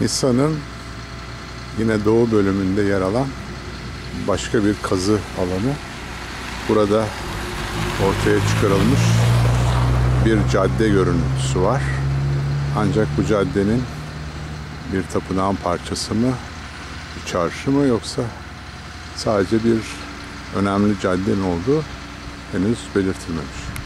Nisan'ın yine doğu bölümünde yer alan başka bir kazı alanı. Burada ortaya çıkarılmış bir cadde görüntüsü var. Ancak bu caddenin bir tapınağın parçası mı, bir çarşı mı yoksa sadece bir önemli cadde mi olduğu henüz belirtilmemiş.